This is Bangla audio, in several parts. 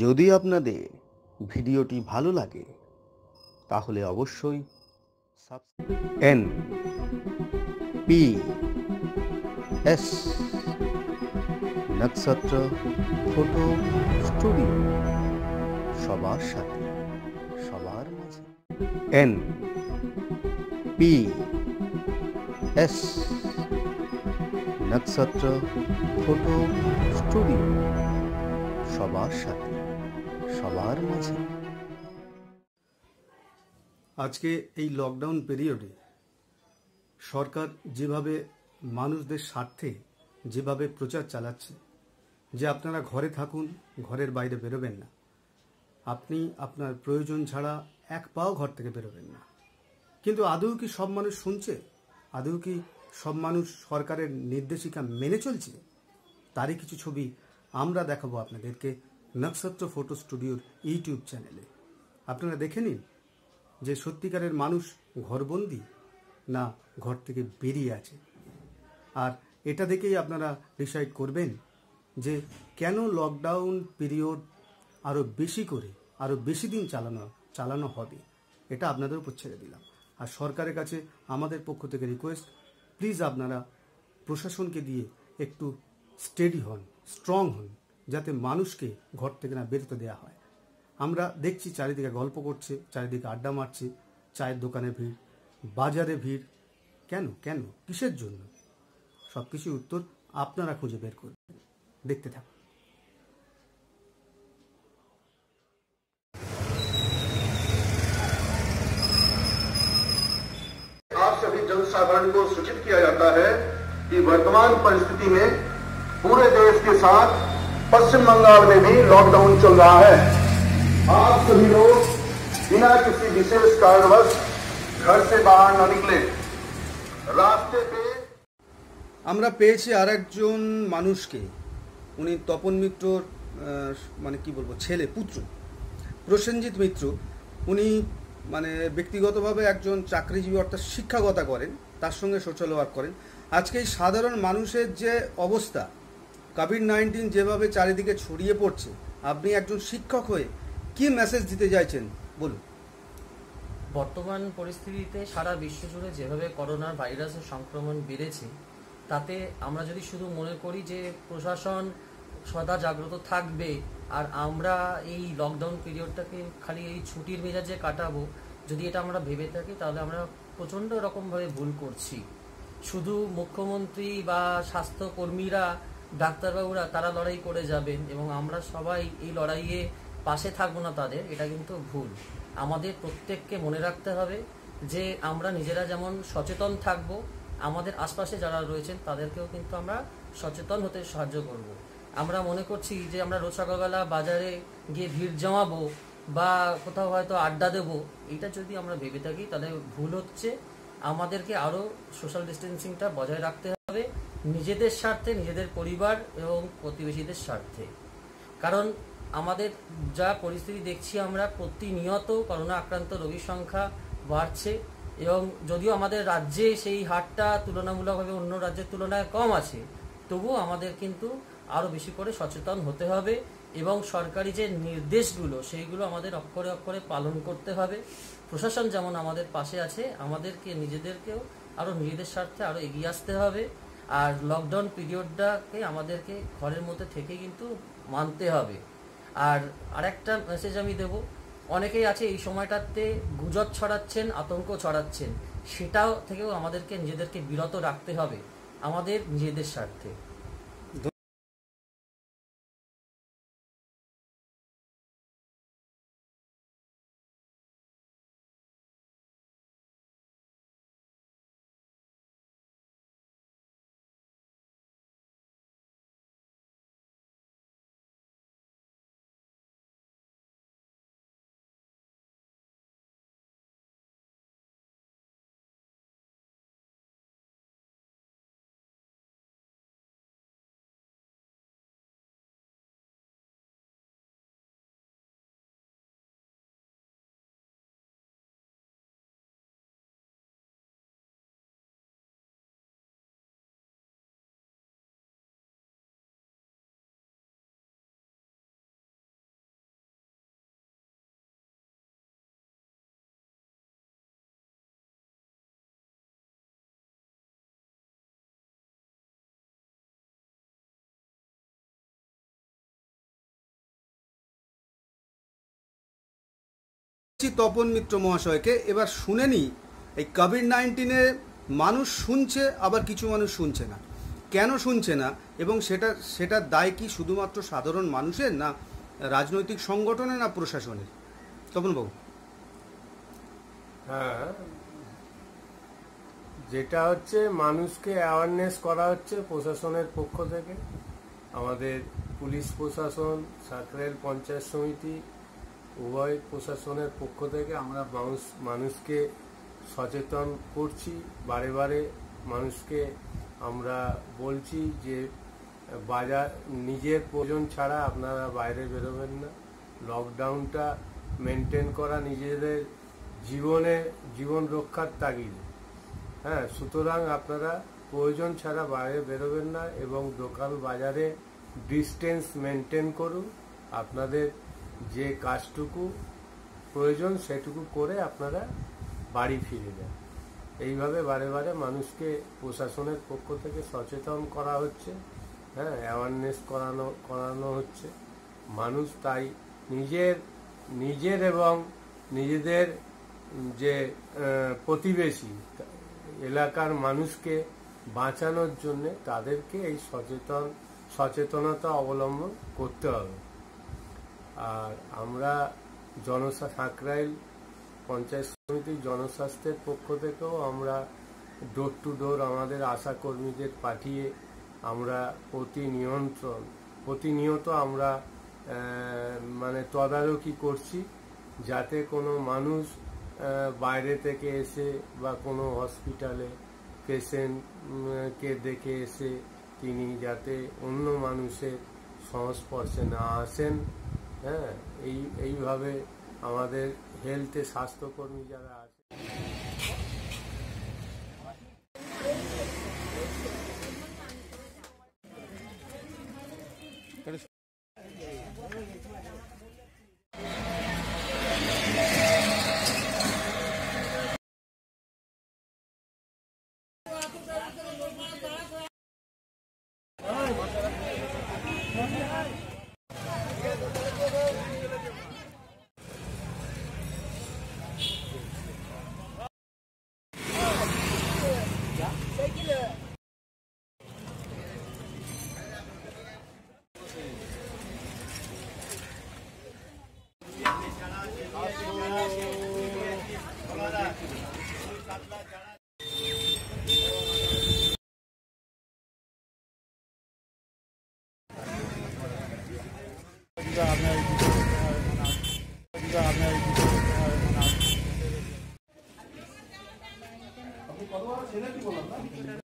যদি আপনাদের ভিডিওটি ভালো লাগে, তাহলে অবশ্যই N P S Nakshatra Photo Studio সবার সাথে, সবার মাঝে। N P S Nakshatra Photo Studio সবার সাথে। সবার মাঝে। আজকে এই লকডাউন পিরিয়ডে সরকার যেভাবে মানুষদের স্বার্থে যেভাবে প্রচার চালাচ্ছে, যে আপনারা ঘরে থাকুন, ঘরের বাইরে বেরোবেন না। আপনি আপনার প্রয়োজন ছাড়া এক পাও ঘর থেকে বেরোবেন না। কিন্তু আদৌ কি সব মানুষ শুনছে? আদৌ কি সব মানুষ সরকারের নির্দেশিকা মেনে চলছে? তারই কিছু ছবি আমরা দেখাবো আপনাদেরকে। নক্ষত্র ফটো স্টুডিওর ইউটিউব চ্যানেলে। আপনারা দেখে নিন যে সত্যিকারের মানুষ ঘরবন্দি না ঘর থেকে বেরিয়ে আছে। আর এটা দেখেই আপনারা ডিসাইড করবেন যে কেন লকডাউন পিরিয়ড আরও বেশি করে আরও বেশি দিন চালানো চালানো হবে, এটা আপনাদের উপর ছেড়ে দিলাম। আর সরকারের কাছে আমাদের পক্ষ থেকে রিকোয়েস্ট প্লিজ আপনারা প্রশাসনকে দিয়ে একটু স্টেডি হন স্ট্রং হন। যাতে মানুষকে ঘর থেকে না বেরোতে দেওয়া হয় আমরা দেখছি চারিদিকে গল্প করছে চারিদিকে আড্ডা মারছে চায়ের দোকানে ভিড় বাজারে ভিড় কেন কেন কিসের জন্য সব কিছুর উত্তর আপনারা খুঁজে বের করবেন দেখতে থাকুন आप सभी जनसाधारण को सूचित किया जाता है कि वर्तमान परिस्थिति में पूरे देश के साथ पश्चिम बंगाल में भी लॉकडाउन चल रहा है आप सभी लोग बिना किसी विशेष कारणवश घर से बाहर न निकले रास्ते पे আমরা পেয়েছি আর একজন মানুষকে উনি তপন মিত্রর আহ, মানে কি বলবো ছেলে পুত্র প্রসেনজিৎ মিত্র উনি মানে ব্যক্তিগতভাবে একজন চাকরিজীবী অর্থাৎ শিক্ষকতা করেন তার সঙ্গে সোশ্যাল ওয়ার্ক করেন আজকে এই সাধারণ মানুষের যে অবস্থা কোভিড নাইন্টিন যেভাবে চারিদিকে ছড়িয়ে পড়ছে, আপনি একজন শিক্ষক হয়ে কি মেসেজ দিতে চাইছেন? বলুন। বর্তমান পরিস্থিতিতে সারা বিশ্ব জুড়ে যেভাবে করোনার ভাইরাসের সংক্রমণ বেড়েছে, তাতে আমরা যদি শুধু মনে করি যে প্রশাসন সদা জাগ্রত থাকবে, আর আমরা এই লকডাউন পিরিয়ডটাকে খালি এই ছুটির মেজাজে কাটাবো, যদি এটা আমরা ভেবে থাকি, তাহলে আমরা প্রচণ্ড রকমভাবে ভুল করছি। শুধু মুখ্যমন্ত্রী বা স্বাস্থ্যকর্মীরা ডাক্তারবাবুরা তারা লড়াই করে যাবেন এবং আমরা সবাই এই লড়াইয়ে পাশে থাকব না তাদের, এটা কিন্তু ভুল। আমাদের প্রত্যেককে মনে রাখতে হবে যে আমরা নিজেরা যেমন সচেতন থাকব, আমাদের আশপাশে যারা রয়েছেন তাদেরকেও কিন্তু আমরা সচেতন হতে সাহায্য করব। আমরা মনে করছি যে আমরা রোজ সকালবেলা বাজারে গিয়ে ভিড় জমাবো বা কোথাও হয়তো আড্ডা দেবো, এটা যদি আমরা ভেবে থাকি তাহলে ভুল হচ্ছে। আমাদেরকে আরও সোশ্যাল ডিস্টেন্সিংটা বজায় রাখতে হবে। নিজেদের স্বার্থে, নিজেদের পরিবার এবং প্রতিবেশীদের স্বার্থে। কারণ আমাদের যা পরিস্থিতি দেখছি আমরা, প্রতিনিয়ত করোনা আক্রান্ত রোগীর সংখ্যা বাড়ছে এবং যদিও আমাদের রাজ্যে সেই হারটা তুলনামূলকভাবে অন্য রাজ্যের তুলনায় কম আছে, তবুও আমাদের কিন্তু আরও বেশি করে সচেতন হতে হবে এবং সরকারি যে নির্দেশগুলো, সেইগুলো আমাদের অক্ষরে অক্ষরে পালন করতে হবে। প্রশাসন যেমন আমাদের পাশে আছে, আমাদেরকে, নিজেদেরকেও আরও নিজেদের স্বার্থে আরও এগিয়ে আসতে হবে। আর লকডাউন পিরিয়ডটাকে আমাদেরকে ঘরের মধ্যে থেকে কিন্তু মানতে হবে। আর আরেকটা মেসেজ আমি দেব, অনেকেই আছে এই সময়টাতে গুজব ছড়াচ্ছেন, আতঙ্ক ছড়াচ্ছেন, সেটাও থেকেও আমাদেরকে নিজেদেরকে বিরত রাখতে হবে, আমাদের নিজেদের স্বার্থে। তপন মিত্র মহাশয়কে। এবার শুনে নি, এই কোভিড নাইন্টিনে মানুষ শুনছে, আবার কিছু মানুষ শুনছে না। কেন শুনছে না? এবং সেটা, সেটার দায় কি শুধুমাত্র সাধারণ মানুষের না রাজনৈতিক সংগঠনের না প্রশাসনের? তপনবাবু। হ্যাঁ যেটা হচ্ছে মানুষকে অ্যাওয়ারনেস করা হচ্ছে প্রশাসনের পক্ষ থেকে। আমাদের পুলিশ প্রশাসন সাকরেল পঞ্চায়েত সমিতি উভয় প্রশাসনের পক্ষ থেকে আমরা মানুষ মানুষকে সচেতন করছি, বারে বারে মানুষকে আমরা বলছি যে, বাজার নিজের প্রয়োজন ছাড়া আপনারা বাইরে বেরোবেন না। লকডাউনটা মেনটেন করা নিজেদের জীবনে, জীবন রক্ষার তাগিদে। হ্যাঁ সুতরাং আপনারা প্রয়োজন ছাড়া বাইরে বেরোবেন না এবং দোকান বাজারে ডিস্টেন্স মেনটেন করুন। আপনাদের যে কাজটুকু প্রয়োজন সেটুকু করে আপনারা বাড়ি ফিরে যান। এইভাবে বারে বারে মানুষকে প্রশাসনের পক্ষ থেকে সচেতন করা হচ্ছে হ্যাঁ অ্যাওয়ারনেস করানো করানো হচ্ছে। মানুষ তাই নিজের নিজের এবং নিজেদের যে প্রতিবেশী এলাকার মানুষকে বাঁচানোর জন্যে তাদেরকে এই সচেতন, সচেতনতা অবলম্বন করতে হবে। আর আমরা জনসা সাঁকরাইল পঞ্চায়েত সমিতির জনস্বাস্থ্যের পক্ষ থেকেও আমরা ডোর টু ডোর আমাদের আশা কর্মীদের পাঠিয়ে আমরা প্রতি নিয়ন্ত্রণ প্রতিনিয়ত আমরা মানে তদারকি করছি যাতে কোনো মানুষ বাইরে থেকে এসে বা কোনো হসপিটালে পেশেন্টকে দেখে এসে তিনি যাতে অন্য মানুষের সংস্পর্শে না আসেন। হ্যাঁ এই এইভাবে আমাদের হেলথে স্বাস্থ্যকর্মী যারা আছে Bana şeyler kim olan lan?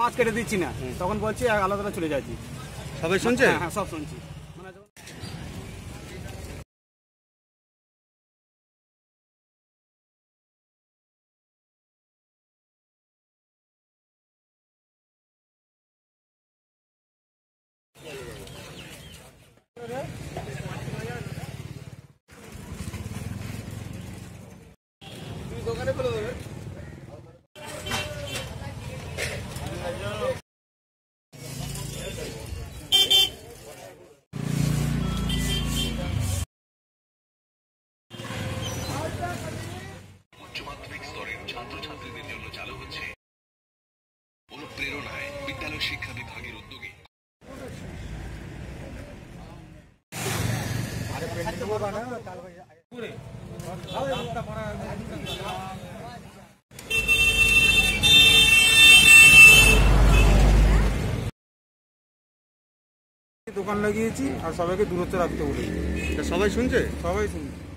মাছ কেটে দিচ্ছি না। তখন বলছি আলাদা চলে যাচ্ছি। সবাই শুনছে? হ্যাঁ হ্যাঁ সব শুনছি। ছাত্রছাত্রীদের জন্য চালু হচ্ছে অনুপ্রেরণায় বিদ্যালয় শিক্ষা বিভাগের উদ্যোগে। দোকান লাগিয়েছি আর সবাইকে দূরত্ব রাখতে বলেছি। তা সবাই শুনছে? সবাই শুনছি।